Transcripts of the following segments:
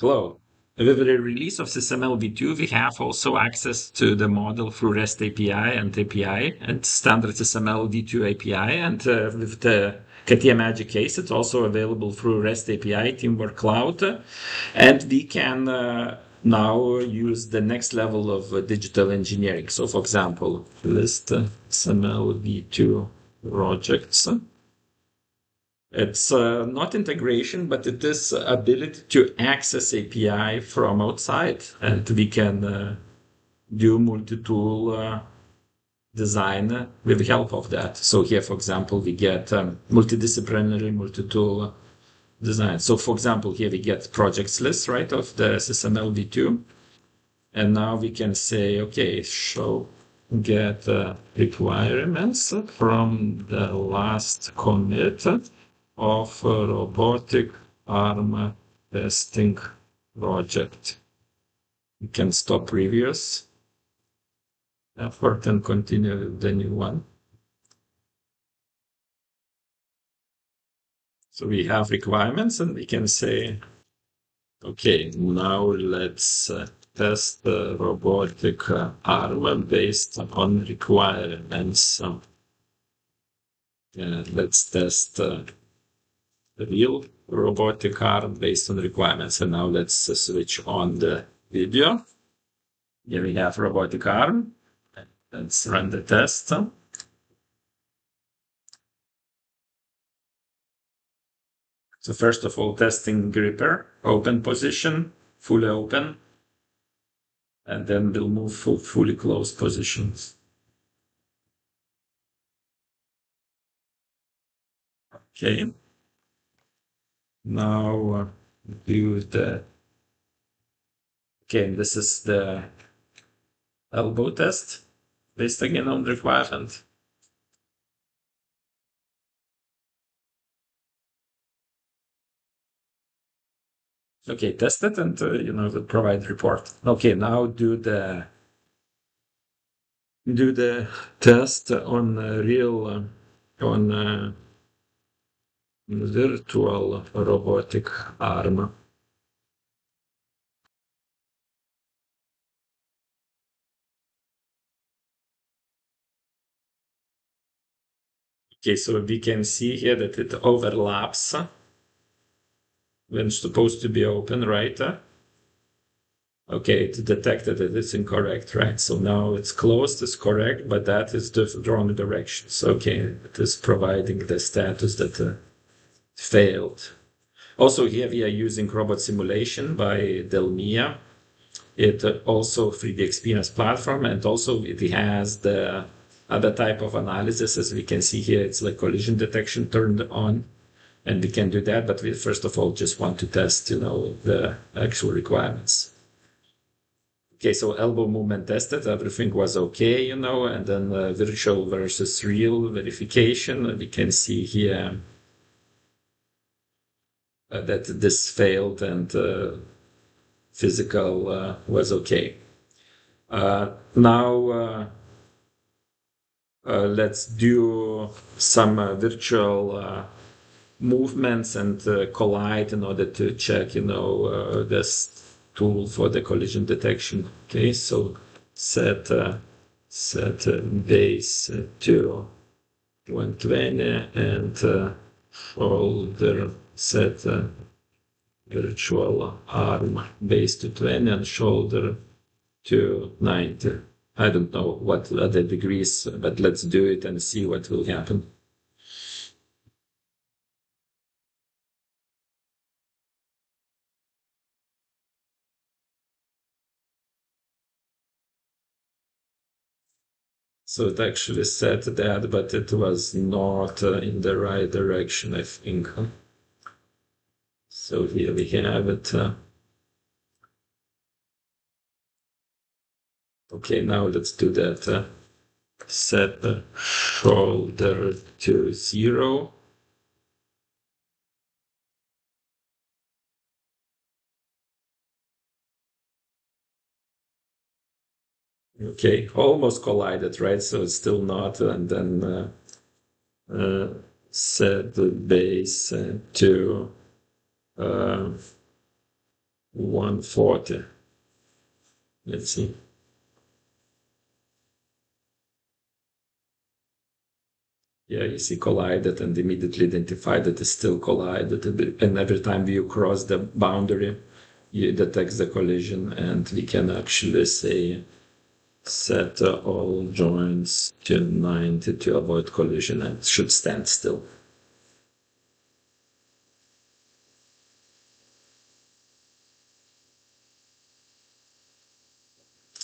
Hello. With the release of SysML v2, we have also access to the model through REST API and API and standard SysML v2 API. And uh, with the CATIA Magic case, it's also available through REST API, Teamwork Cloud. And we can uh, now use the next level of uh, digital engineering. So, for example, list uh, SysML v2 projects. It's uh, not integration, but it is ability to access API from outside, and we can uh, do multi-tool uh, design with the help of that. So here, for example, we get um, multidisciplinary multi-tool design. So, for example, here we get projects list, right, of the SysML v2. And now we can say, okay, show get uh, requirements from the last commit of robotic arm testing project. You can stop previous effort and continue the new one. So we have requirements and we can say, okay, now let's uh, test the robotic uh, arm based on requirements. Uh, let's test uh, real robotic arm based on requirements. And now let's uh, switch on the video. Here we have robotic arm. Let's run the test. So first of all, testing gripper, open position, fully open, and then we'll move full, fully closed positions. Okay. Now uh, do the, okay, this is the elbow test based again on requirement. Okay, test it and uh, you know provide report. Okay, now do the do the test on uh, real uh, on uh, virtual robotic arm. Okay, so we can see here that it overlaps when it's supposed to be open, right? Okay, it detected that it's incorrect, right? So now it's closed, it's correct, but that is the wrong direction. So, okay, it is providing the status that uh, failed. Also here we are using robot simulation by Delmia. It also 3D experience platform and also it has the other type of analysis as we can see here. It's like collision detection turned on and we can do that. But we first of all just want to test, you know, the actual requirements. Okay, so elbow movement tested, everything was okay, you know, and then uh, virtual versus real verification. We can see here Uh, that this failed and uh, physical uh, was okay. Uh, now uh, uh let's do some uh, virtual movements and collide in order to check, you know, this tool for the collision detection. Okay, so set set base to 120 and folder set a virtual arm base to 20 and shoulder to 90. I don't know what are the degrees, but let's do it and see what will happen. So it actually said that, but it was not uh, in the right direction, I think. So here we have it. Uh, okay, now let's do that. Uh, set the shoulder to zero. Okay, almost collided, right? So it's still not, and then uh, uh, set the base uh, to uh, 140. Let's see. Yeah, you see collided and immediately identify that it's still collided. And every time you cross the boundary, you detect the collision and we can actually say set all joints to 90 to avoid collision and should stand still.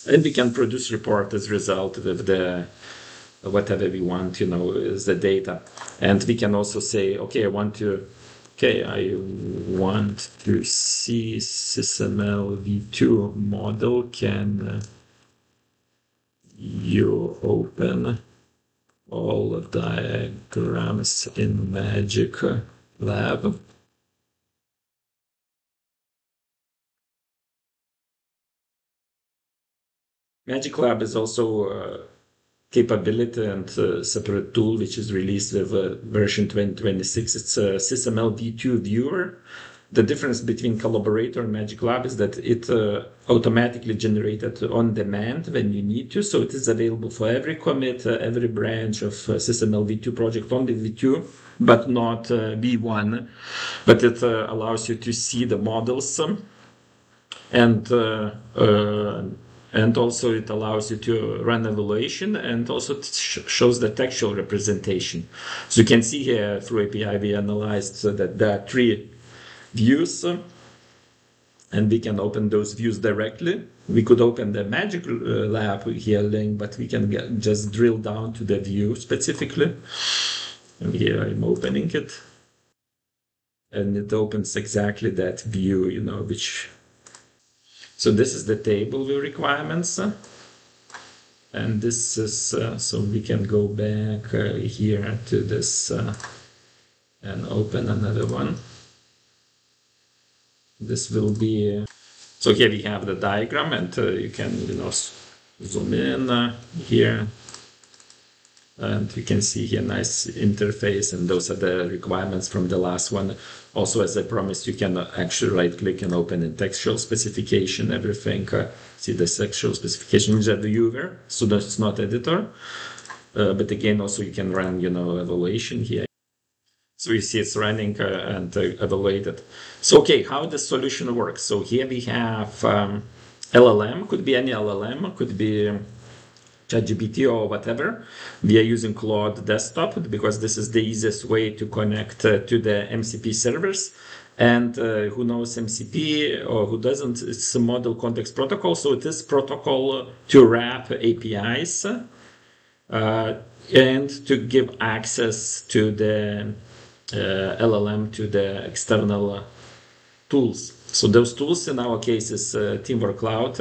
And we can produce report as result of the whatever we want, you know, is the data. And we can also say, okay, I want to, okay, I want to see SysML v2 model. Can uh, you open all diagrams in Magic Lab? Magic Lab is also a capability and a separate tool which is released with uh, version 2026. It's a SysML v2 viewer. The difference between Collaborator and Magic Lab is that it uh, automatically generated on demand when you need to. So it is available for every commit, uh, every branch of uh, SysML v2 project, only v2, but not uh, v1. But it uh, allows you to see the models um, and uh, and also it allows you to run evaluation and also sh shows the textual representation. So you can see here through API we analyzed so that there are three views and we can open those views directly. We could open the Magic uh, Lab here link, but we can get, just drill down to the view specifically. And here I'm opening it. And it opens exactly that view, you know, which so this is the table with requirements. And this is, uh, so we can go back uh, here to this uh, and open another one. This will be, so here we have the diagram and uh, you can, you know, zoom in uh, here and you can see here nice interface and those are the requirements from the last one. Also as i promised you can actually right click and open in textual specification everything. Uh, see the textual specification is at the viewer so that's not editor. Uh, but again also you can run you know evaluation here. So you see it's running uh, and uh, evaluated. So okay how the solution works. So here we have um, llm could be any llm could be ChatGPT or whatever. We are using Claude Desktop because this is the easiest way to connect uh, to the MCP servers. And uh, who knows MCP or who doesn't, it's a model context protocol. So it is protocol to wrap APIs uh, and to give access to the uh, LLM to the external tools. So those tools in our case is uh, Teamwork Cloud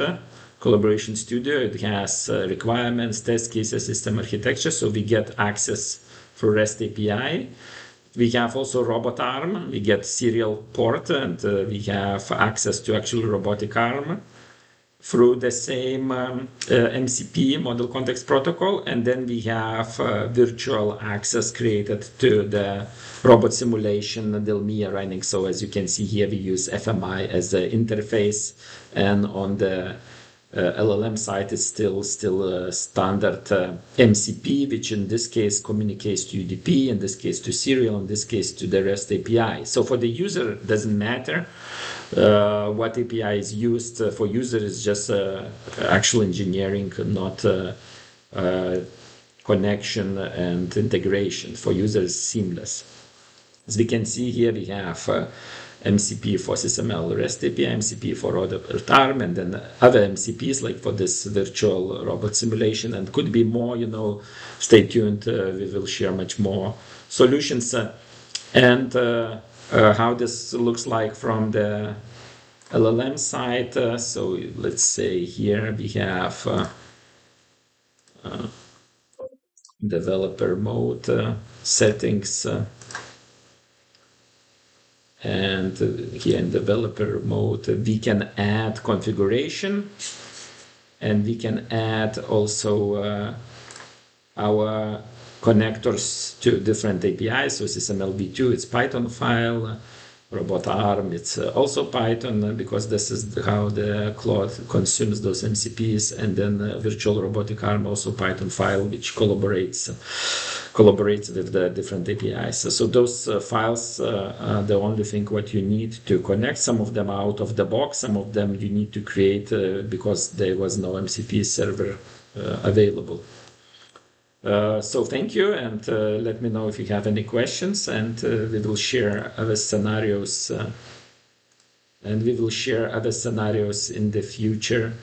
collaboration studio. It has uh, requirements, test cases, system architecture. So we get access for REST API. We have also robot arm. We get serial port and uh, we have access to actual robotic arm through the same um, uh, MCP model context protocol. And then we have uh, virtual access created to the robot simulation Delmia running. So as you can see here, we use FMI as the interface and on the LLM side is still still a standard uh, MCP, which in this case communicates to UDP, in this case to serial, in this case to the REST API. So for the user, it doesn't matter uh, what API is used. Uh, for user, is just uh, actual engineering, not uh, connection and integration. For users, seamless. As we can see here, we have MCP for SysML REST API, MCP for ARM, and then other MCPs like for this virtual robot simulation, and could be more. You know, stay tuned. Uh, we will share much more solutions uh, and uh, uh how this looks like from the LLM side. Uh, so let's say here we have developer mode settings and here in developer mode we can add configuration and we can add also uh, our connectors to different APIs so SysML v2 it's Python file robot arm it's uh, also python uh, because this is how the Claude consumes those mcps and then uh, virtual robotic arm also python file which collaborates collaborates with the different apis so, so those uh, files uh, are the only thing what you need to connect. Some of them out of the box. Some of them you need to create uh, because there was no mcp server available. Uh, so thank you, and uh, let me know if you have any questions, and uh, we will share other scenarios, and we will share other scenarios in the future